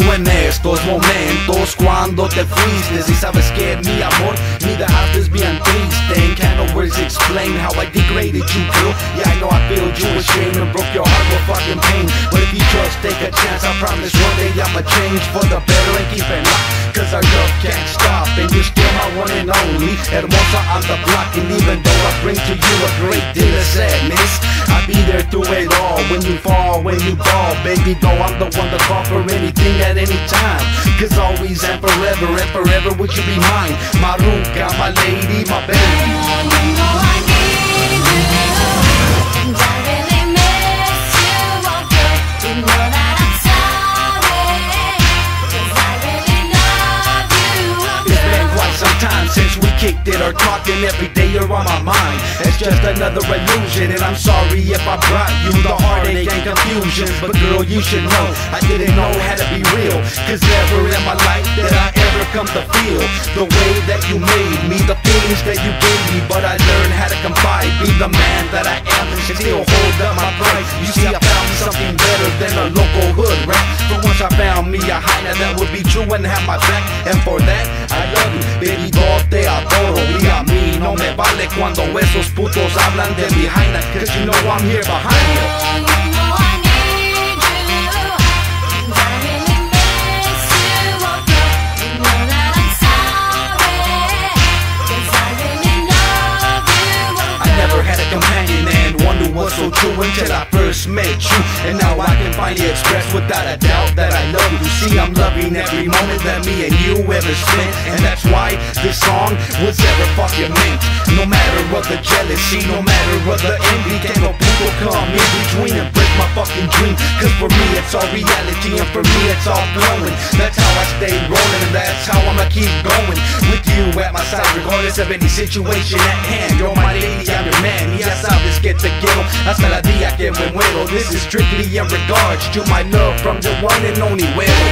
momentos cuando te fuiste Y sabes que mi amor, me dejaste bien triste. And can't always explain how I degraded you, girl. Yeah, I know I filled you shame and broke your heart with fucking pain. But if you just take a chance, I promise one day I'ma change for the better and keep it locked. Cause our love can't stop and you're still my one and only. Hermosa on the block and even though I bring to you a great deal of sadness be there through it all. When you fall, when you fall Baby, though I'm the one to call for anything at any time. Cause always and forever and forever would you be mine? My ruca, my lady, my baby. Kicked it or talking every day you're on my mind just another illusion. And I'm sorry if I brought you the heartache and confusion. But girl you should know I didn't know how to be real. Cause never in my life did I ever come to feel The way that you made me, the feelings that you gave me. But I learned how to confide, be the man that I am And still hold up my pride. You see I found me something better than a local hood rap For once I found me a jaina that would be true and have my back. And for that I love you, baby doll te adoro cuando esos putos hablan de mi jaina Cause you know I'm here behind you. That companion and so true until I met you. And now I can finally express without a doubt that I love you. See I'm loving every moment that me and you ever spent. And that's why this song was ever fucking meant. No matter what the jealousy, no matter what the envy Can no people come in between and break my fucking dream? Cause for me it's all reality and for me it's all flowing. That's how I stay rolling and that's how I'ma keep going. With you at my side regardless of any situation at hand. You're my lady, I'm your man, ya sabes que te quiero Hasta la día que me muero This is strictly in regards to my love from the one and only Willow